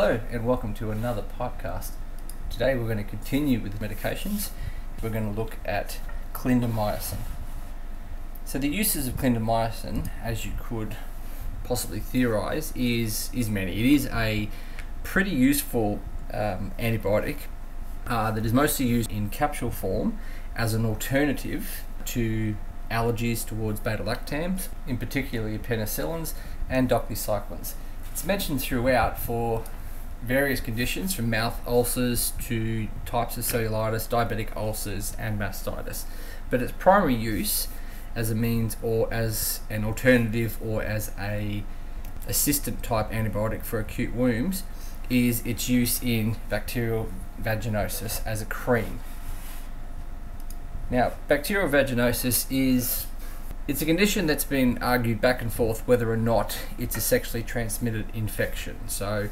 Hello, and welcome to another podcast. Today we're going to continue with medications. We're going to look at clindamycin. So, the uses of clindamycin, as you could possibly theorize, is, is many. It is a pretty useful um, antibiotic uh, that is mostly used in capsule form as an alternative to allergies towards beta lactams, in particular penicillins and doxycyclines. It's mentioned throughout for various conditions from mouth ulcers to types of cellulitis, diabetic ulcers, and mastitis. But its primary use as a means or as an alternative or as a assistant type antibiotic for acute wounds is its use in bacterial vaginosis as a cream. Now, bacterial vaginosis is it's a condition that's been argued back and forth whether or not it's a sexually transmitted infection. So,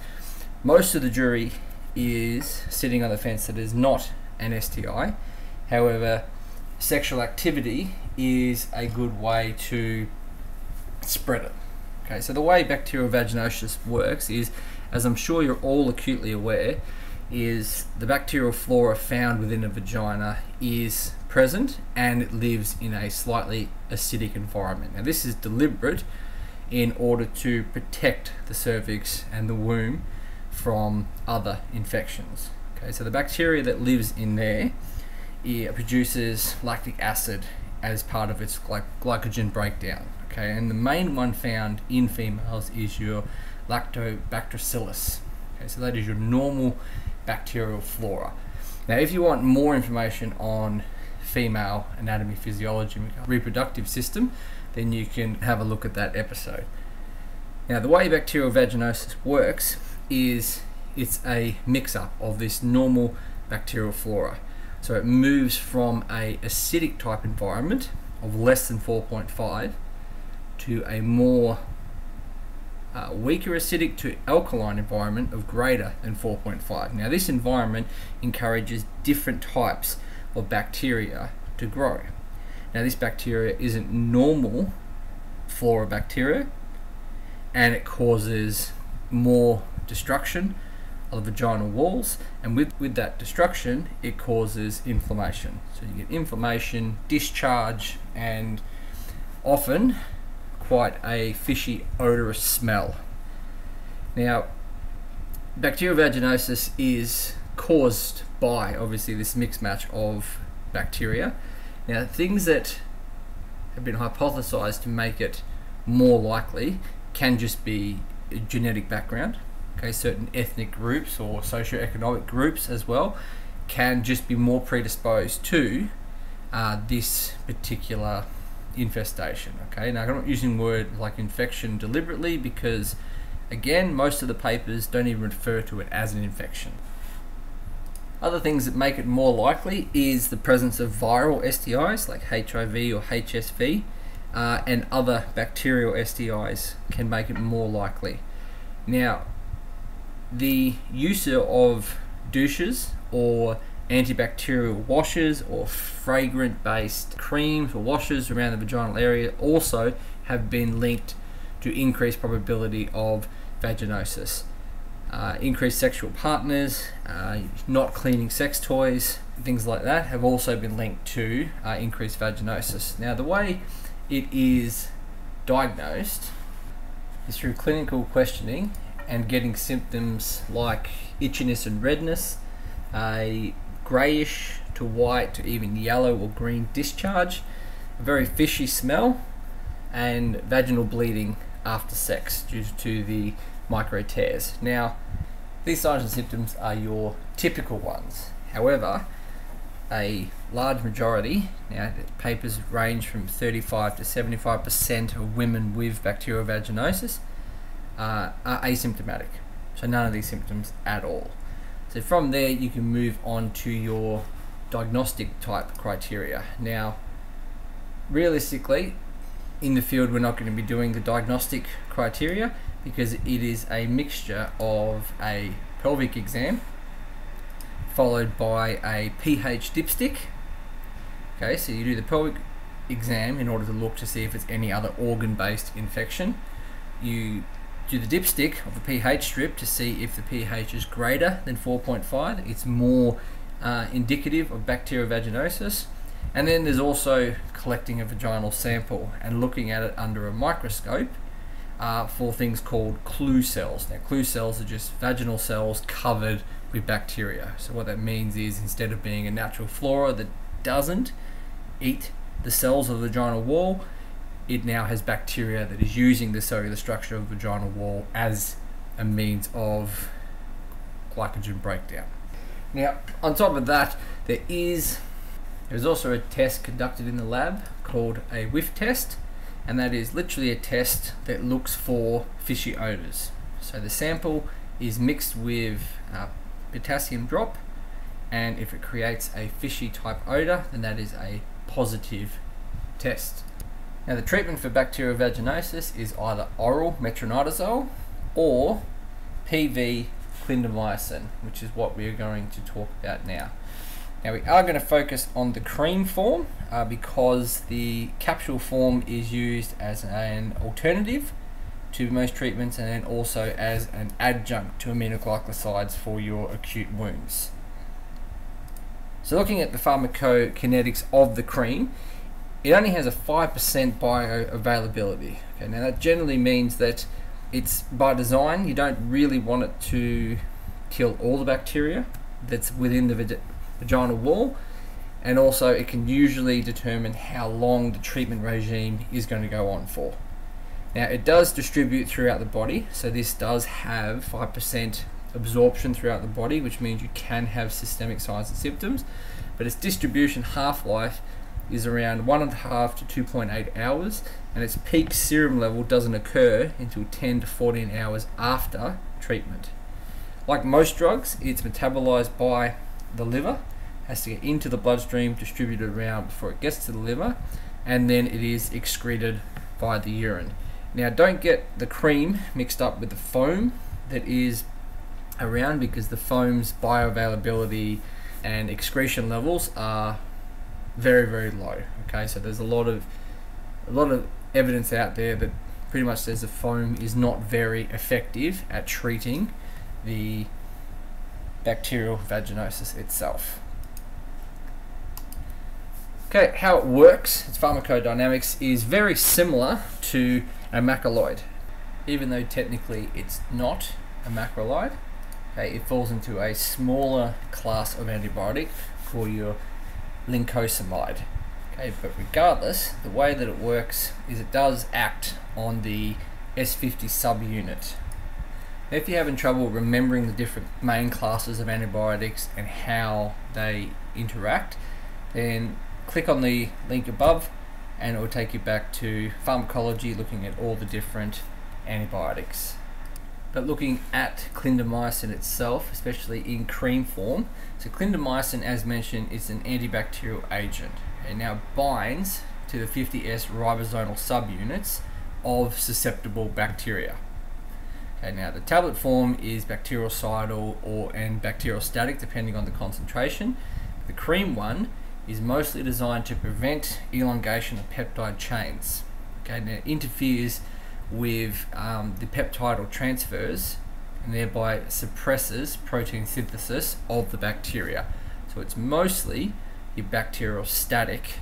most of the jury is sitting on the fence that is not an STI. However, sexual activity is a good way to spread it. Okay, so the way bacterial vaginosis works is, as I'm sure you're all acutely aware, is the bacterial flora found within a vagina is present and it lives in a slightly acidic environment. Now, this is deliberate in order to protect the cervix and the womb from other infections. Okay, so the bacteria that lives in there it produces lactic acid as part of its gly- glycogen breakdown. Okay, and the main one found in females is your lactobacillus. Okay, so that is your normal bacterial flora. Now, if you want more information on female anatomy, physiology, reproductive system, then you can have a look at that episode. Now, the way bacterial vaginosis works is it's a mix up of this normal bacterial flora. So it moves from a acidic type environment of less than 4.5 to a more uh, weaker acidic to alkaline environment of greater than 4.5. Now, this environment encourages different types of bacteria to grow. Now, this bacteria isn't normal flora bacteria and it causes more destruction of the vaginal walls, and with, with that destruction, it causes inflammation. So, you get inflammation, discharge, and often quite a fishy, odorous smell. Now, bacterial vaginosis is caused by obviously this mixed match of bacteria. Now, things that have been hypothesized to make it more likely can just be genetic background. Okay, certain ethnic groups or socioeconomic groups as well can just be more predisposed to uh, this particular infestation. Okay, now I'm not using word like infection deliberately because, again, most of the papers don't even refer to it as an infection. Other things that make it more likely is the presence of viral STIs like HIV or HSV, uh, and other bacterial STIs can make it more likely. Now, the use of douches or antibacterial washes or fragrant based creams or washes around the vaginal area also have been linked to increased probability of vaginosis uh, increased sexual partners, uh, not cleaning sex toys, things like that have also been linked to uh, increased vaginosis. Now, the way it is diagnosed is through clinical questioning and getting symptoms like itchiness and redness, a greyish to white to even yellow or green discharge, a very fishy smell, and vaginal bleeding after sex due to the micro tears. Now, these signs and symptoms are your typical ones. However, a large majority, now papers range from 35 to 75% of women with bacterial vaginosis uh, are asymptomatic. So none of these symptoms at all. So from there you can move on to your diagnostic type criteria. Now, realistically, in the field we're not going to be doing the diagnostic criteria because it is a mixture of a pelvic exam followed by a pH dipstick. Okay, so you do the pelvic exam in order to look to see if it's any other organ based infection. You do the dipstick of the pH strip to see if the pH is greater than 4.5. It's more uh, indicative of bacterial vaginosis. And then there's also collecting a vaginal sample and looking at it under a microscope uh, for things called clue cells. Now, clue cells are just vaginal cells covered with bacteria. So, what that means is instead of being a natural flora that doesn't eat the cells of the vaginal wall, it now has bacteria that is using the cellular structure of the vaginal wall as a means of glycogen breakdown. Now, on top of that, there is there's also a test conducted in the lab called a whiff test, and that is literally a test that looks for fishy odors. So the sample is mixed with uh, potassium drop, and if it creates a fishy type odor, then that is a positive test. Now the treatment for bacterial vaginosis is either oral metronidazole or PV clindamycin, which is what we are going to talk about now. Now we are going to focus on the cream form uh, because the capsule form is used as an alternative to most treatments and then also as an adjunct to aminoglycosides for your acute wounds. So looking at the pharmacokinetics of the cream, it only has a 5% bioavailability. Okay, now that generally means that it's by design, you don't really want it to kill all the bacteria that's within the vaginal wall, and also it can usually determine how long the treatment regime is going to go on for. Now it does distribute throughout the body, so this does have 5% absorption throughout the body, which means you can have systemic signs and symptoms, but its distribution half-life is around one and a half to 2.8 hours, and its peak serum level doesn't occur until 10 to 14 hours after treatment. Like most drugs, it's metabolized by the liver, has to get into the bloodstream, distributed around before it gets to the liver, and then it is excreted via the urine. Now, don't get the cream mixed up with the foam that is around because the foam's bioavailability and excretion levels are very very low. Okay, so there's a lot of a lot of evidence out there that pretty much says the foam is not very effective at treating the bacterial vaginosis itself. Okay, how it works, its pharmacodynamics is very similar to a macrolide, even though technically it's not a macrolide. Okay, it falls into a smaller class of antibiotic for your lincosamide. Okay, but regardless, the way that it works is it does act on the S50 subunit. If you're having trouble remembering the different main classes of antibiotics and how they interact, then click on the link above and it will take you back to pharmacology looking at all the different antibiotics. But looking at clindamycin itself, especially in cream form, so clindamycin, as mentioned, is an antibacterial agent. It now binds to the 50S ribosomal subunits of susceptible bacteria. Okay, now the tablet form is bactericidal or and bacteriostatic depending on the concentration. The cream one is mostly designed to prevent elongation of peptide chains. Okay, now it interferes with um, the peptidyl transferase and thereby suppresses protein synthesis of the bacteria. So it's mostly your bacterial static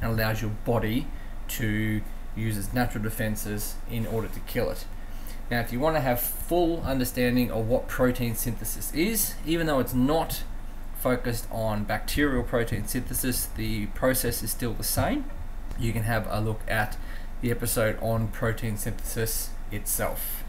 and allows your body to use its natural defenses in order to kill it. Now, if you want to have full understanding of what protein synthesis is, even though it's not focused on bacterial protein synthesis, the process is still the same. You can have a look at the episode on protein synthesis itself.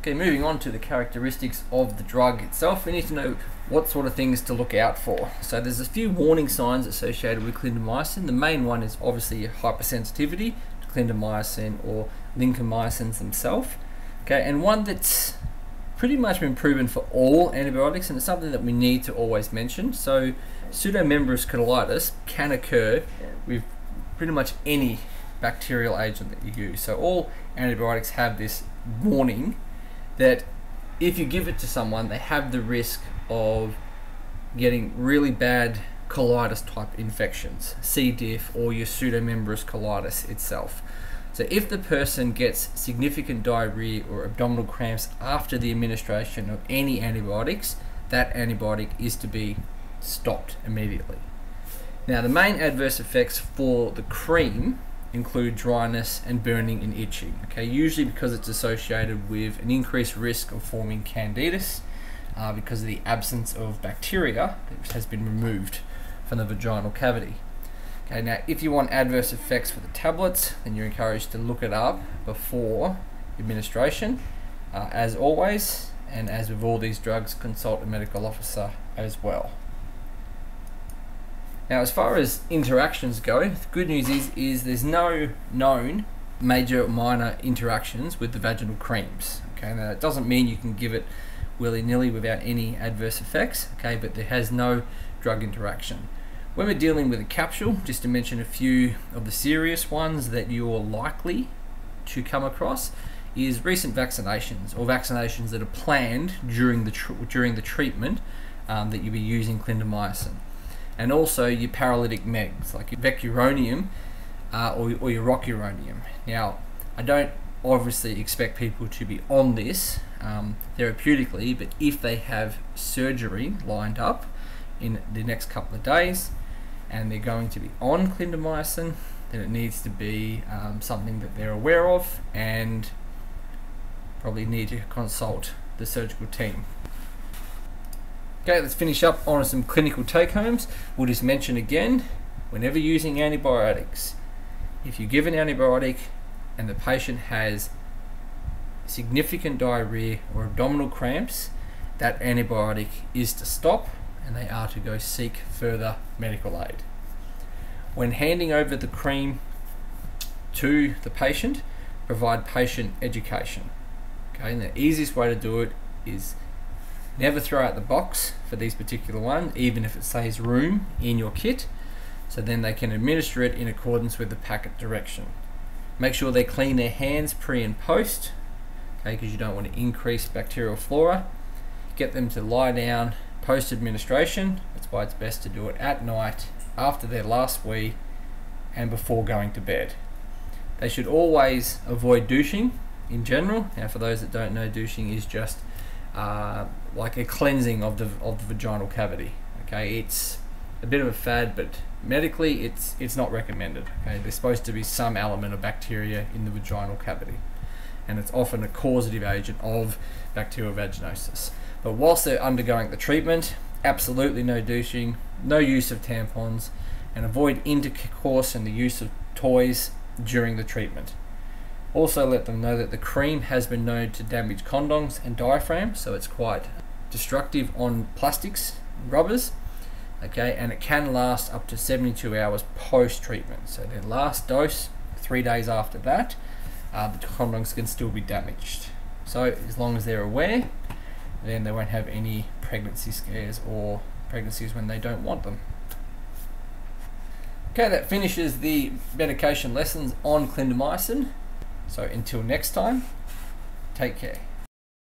Okay, moving on to the characteristics of the drug itself, we need to know what sort of things to look out for. So there's a few warning signs associated with clindamycin. The main one is obviously hypersensitivity to clindamycin or lincomycins themselves. Okay, and one that's pretty much been proven for all antibiotics and it's something that we need to always mention. So pseudomembranous colitis can occur with pretty much any bacterial agent that you use. So all antibiotics have this warning that if you give it to someone, they have the risk of getting really bad colitis type infections, C. diff, or your pseudomembranous colitis itself. So if the person gets significant diarrhea or abdominal cramps after the administration of any antibiotics, that antibiotic is to be stopped immediately. Now the main adverse effects for the cream include dryness and burning and itching. Okay, usually because it's associated with an increased risk of forming candidus uh, because of the absence of bacteria that has been removed from the vaginal cavity. Okay, now if you want adverse effects for the tablets, then you're encouraged to look it up before administration. Uh, as always, and as with all these drugs, consult a medical officer as well. Now, as far as interactions go, the good news is, is there's no known major or minor interactions with the vaginal creams. Okay, now that doesn't mean you can give it willy-nilly without any adverse effects, okay, but there has no drug interaction. When we're dealing with a capsule, just to mention a few of the serious ones that you're likely to come across, is recent vaccinations or vaccinations that are planned during the during the treatment um, that you'll be using clindamycin, and also your paralytic megs like your vecuronium uh, or, or your rocuronium. Now, I don't obviously expect people to be on this um, therapeutically, but if they have surgery lined up in the next couple of days and they're going to be on clindamycin, then it needs to be um, something that they're aware of and probably need to consult the surgical team. Okay, let's finish up on some clinical take homes. We'll just mention again whenever using antibiotics, if you give an antibiotic and the patient has significant diarrhea or abdominal cramps, that antibiotic is to stop and they are to go seek further medical aid. When handing over the cream to the patient, provide patient education. Okay, and the easiest way to do it is never throw out the box for these particular ones, even if it saves room in your kit, so then they can administer it in accordance with the packet direction. Make sure they clean their hands pre and post, okay, because you don't want to increase bacterial flora. Get them to lie down post administration. That's why it's best to do it at night after their last wee and before going to bed. They should always avoid douching in general. Now, for those that don't know, douching is just uh, like a cleansing of the of the vaginal cavity. Okay, it's a bit of a fad, but medically, it's it's not recommended. Okay, there's supposed to be some element of bacteria in the vaginal cavity, and it's often a causative agent of bacterial vaginosis. But whilst they're undergoing the treatment, absolutely no douching, no use of tampons, and avoid intercourse and the use of toys during the treatment. Also, let them know that the cream has been known to damage condoms and diaphragms, so it's quite destructive on plastics, rubbers okay, and it can last up to 72 hours post treatment. So their last dose, three days after that, uh, the condoms can still be damaged. So as long as they're aware, then they won't have any pregnancy scares or pregnancies when they don't want them. Okay, that finishes the medication lessons on clindamycin. So until next time, take care.